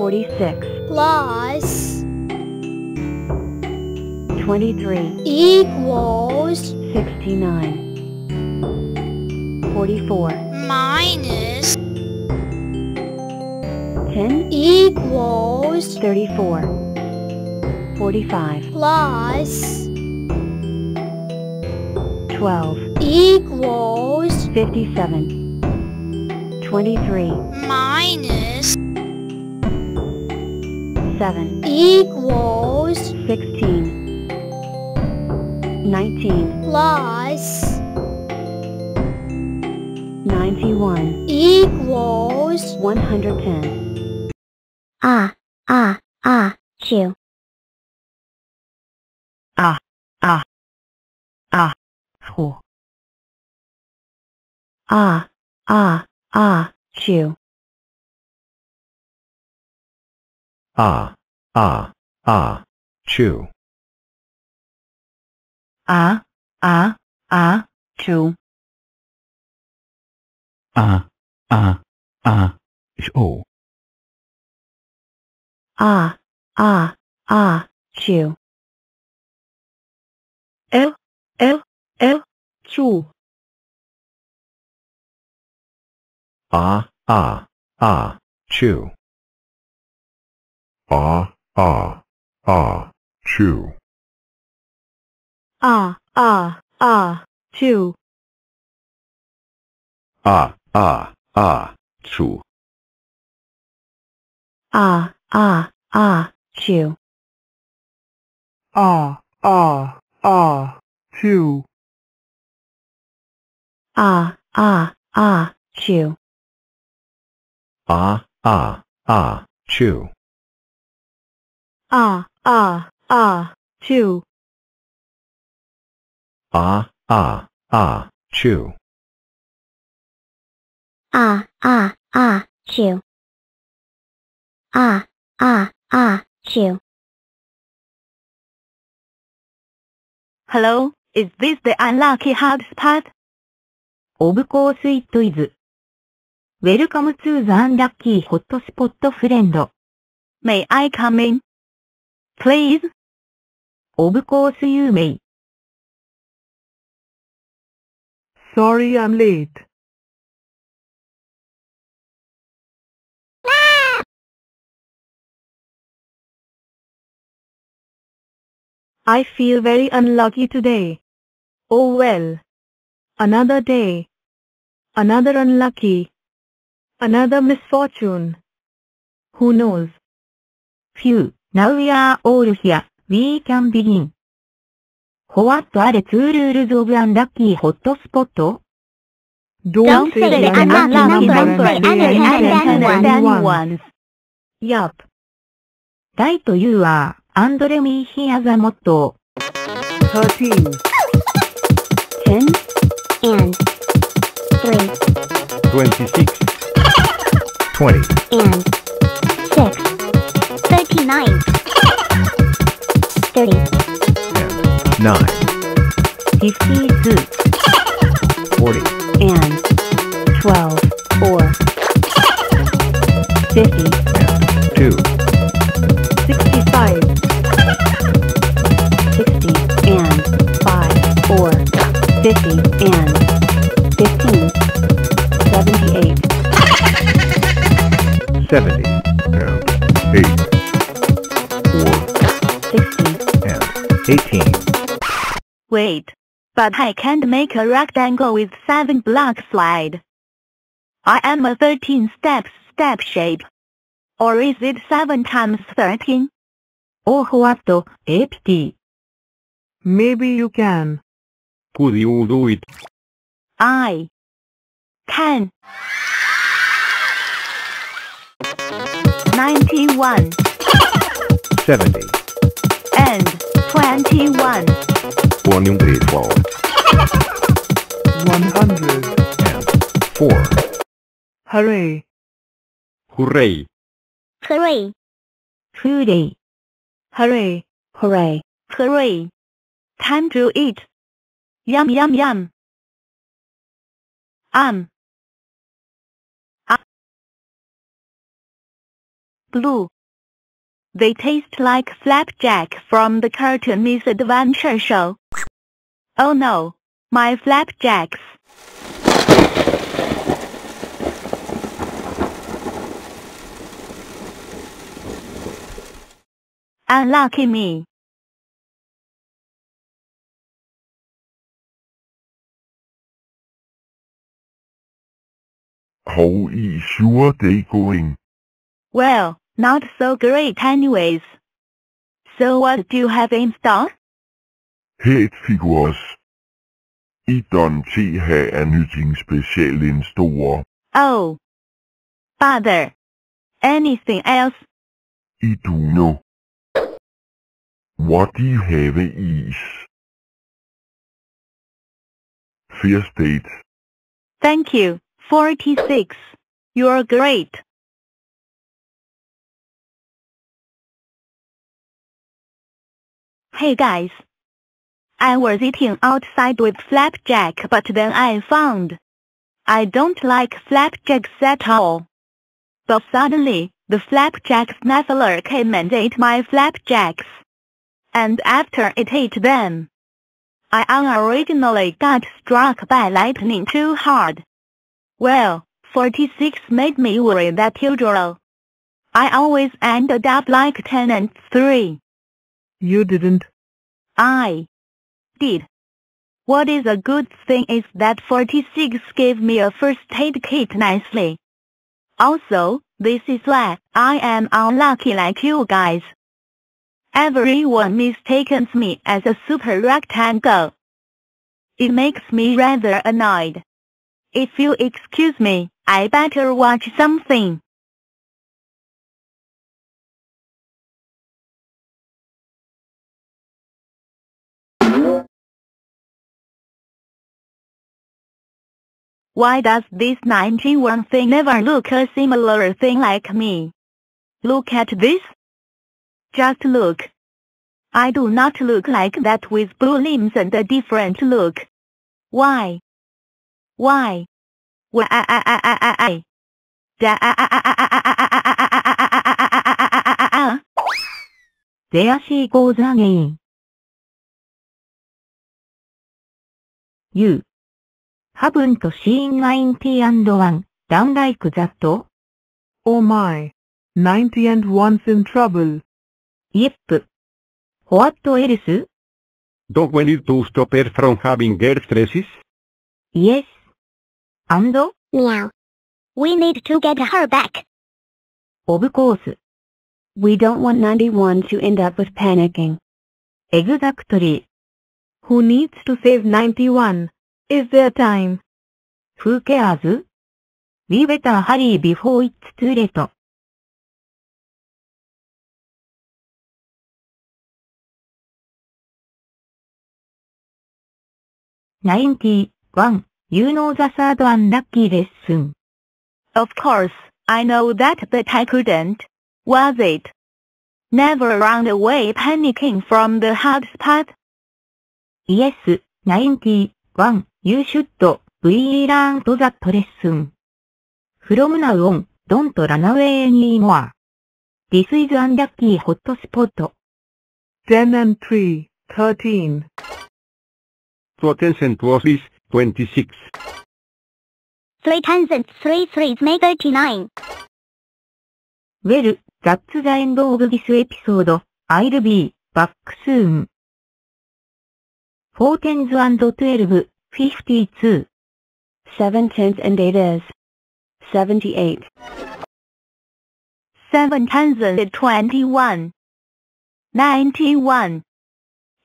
46, plus 23, equals 69, 44, minus 10, equals 34, 45, plus 12, equals 57, 23, minus 7, equals 16, 19, plus 91, equals 110, ah ah ah chew ah, ah, ah, who. Ah, ah, ah, chew. Ah, ah, ah, chew, Ah, ah, ah, chew. ah, ah, ah, show, Ah, ah, ah, chew. L, L, L, chew. ah, ah, ah, chew, ah, ah, ah, chew, Ah, ah, ah, chew. ah, ah, ah, chew, Ah, ah, ah, chew. ah, ah, ah, chew, Ah, ah, ah, chew. ah, ah, ah, chew, Ah, ah, ah, chew. ah, ah, ah, chew, ah ah ah chew ah ah ah chew Hello, is this the unlucky hard spot? Of course it is. Welcome to the unlucky hotspot friend. May I come in? Please? Of course you may. sorry I'm late. I feel very unlucky today. Oh well. Another day. Another unlucky. Another misfortune. Who knows? Phew, now we are all here. We can begin. What are the two rules of unlucky hotspot? Don't, say the unlucky number and say the unlucky one. Yup. Right you are, and let me hear the motto. 13, 10, and three 26, 20, and P9. 30. 9. 52. 40. And 12. Or 50. 2. 65. 60 and 5 or 50 and 15 70 18, Wait, but I can't make a rectangle with 7 block slide. I am a 13 steps step shape. Or is it 7 times 13? Or what, APT? maybe you can. could you do it? I can. 91 70, and 21. 112, 100. and 4, Hooray! hooray, hooray Hooray. Hooray. Hooray. Hooray. Time to eat. Yum yum yum. Um. Ah. blue. They taste like flapjack from the cartoon Misadventure show. Oh no, my flapjacks. Unlucky me. How is your day going? Well, not so great anyways. So what do you have in store? Helt figures. I Don T have anything special in store. Oh. Father. Anything else? I do know. What do you have is? First date. Thank you. 46. You're great. Hey guys. I was eating outside with flapjack but then I found I don't like flapjacks at all. But suddenly, the flapjack snuffler came and ate my flapjacks. And after it ate them, I unoriginally got struck by lightning too hard. Well, 46 made me worry that usual. I always ended up like 10 and 3. You didn't. I did. What is a good thing is that 46 gave me a first aid kit nicely. Also, this is why I am unlucky like you guys. Everyone mistakes me as a super rectangle. It makes me rather annoyed. If you excuse me, I better watch something. Why does this 91 thing never look a similar thing like me? Look at this. Just look. I do not look like that with blue limbs and a different look. Why? Why? Why? There she goes again. You. Haven't seen 90 and 1, down like that? Oh my. 90 and one's in trouble. Yep. What else? Don't we need to stop her from having girl stresses? Yes. And? Meow. We need to get her back. Of course. We don't want 91 to end up with panicking. Exactly. Who needs to save 91? Is there time? Who cares? We better hurry before it's too late. Ninety-one. You know the third unlucky lesson. Of course, I know that but I couldn't. Was it? Never run away panicking from the hard spot? Yes, ninety-one. You should really learn to that lesson. From now on, don't run away anymore. This is unlucky hotspot. 10 and 3. 13. So ten cent was this 26. Three tens and three threes make 39. Well, that's the end of this episode. I'll be back soon. Four tens and twelve, fifty-two. Seven tens and eights, seventy-eight. Seven tens and 21. 91.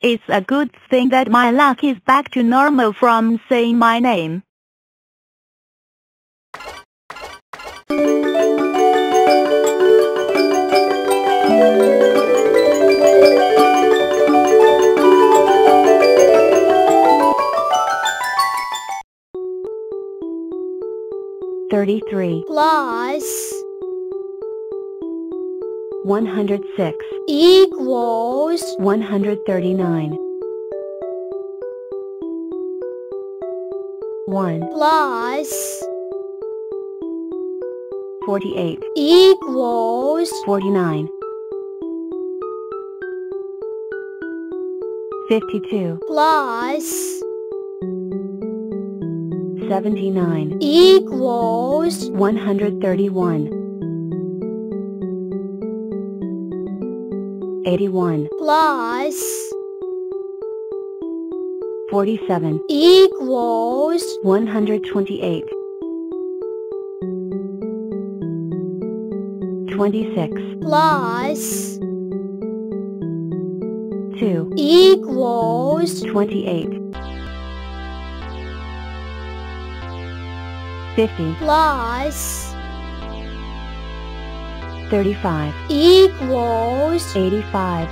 It's a good thing that my luck is back to normal from saying my name. Thirty-three, plus one hundred six, equals one hundred thirty-nine. One, plus 48, equals 49, 52, plus 79, equals 131, 81, plus 47, equals 128, 26, plus 2, equals 28, 50, plus 35, equals 85,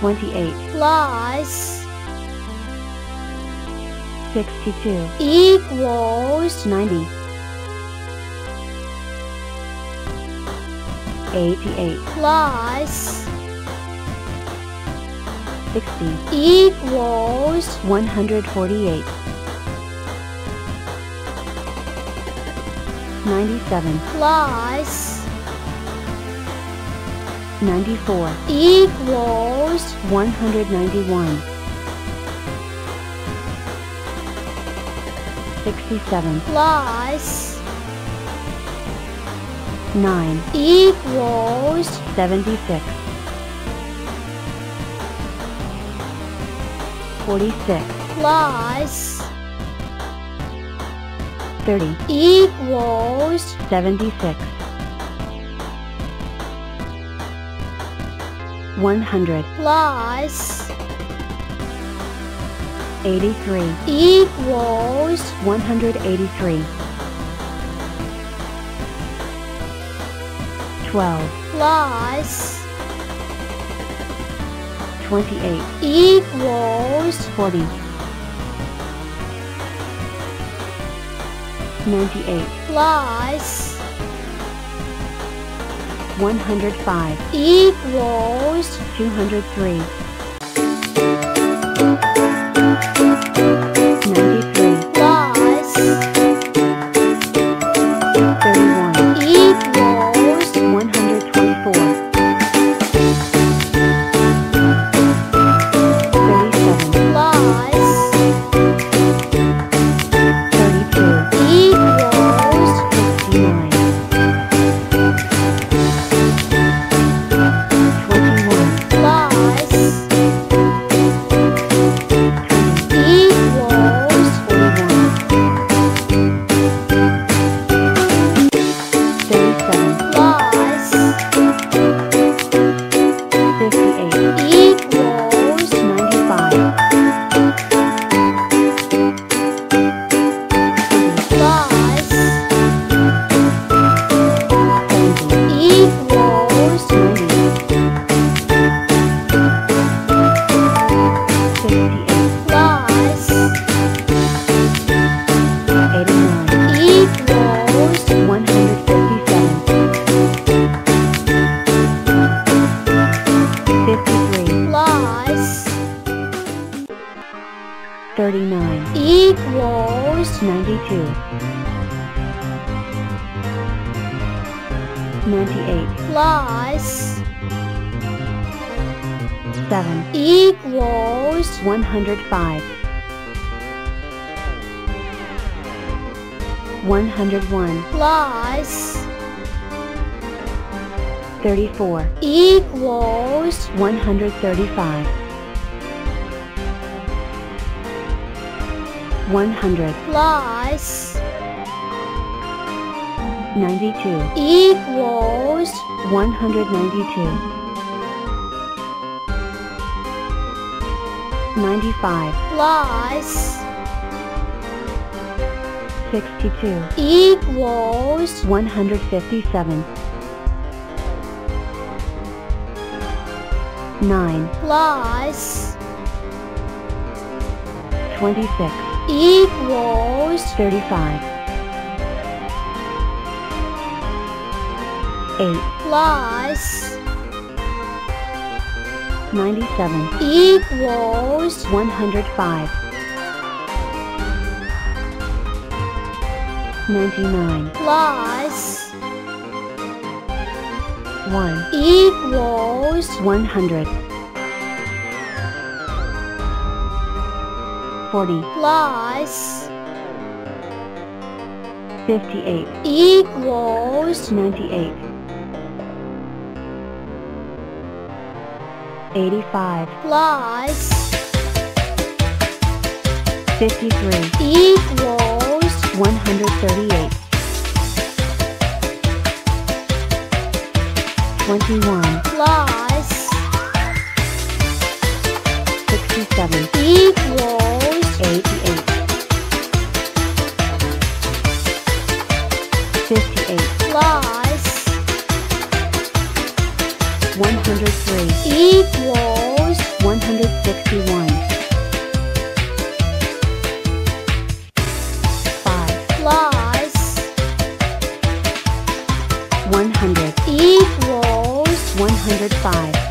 28, plus 62, equals 90, 88, plus 60, equals 148, 97, plus 94, equals 191, 67, plus 9, equals 76, 46, plus 30, equals 76, 100, plus 83, equals 183, 12, plus 28, equals 40, 98, plus 105, equals 203, equals 105, 101, plus 34, equals 135, 100, plus 92, equals 192, 95, plus 62, equals 157, 9, plus 26, equals 35, 8, plus 97, equals 105, 99 plus 1 equals 100 40 plus 58 equals 98 85 plus 53 equals 138 21 plus 67 equals 88 58 plus 103 equals 161 5 plus 100 equals. 105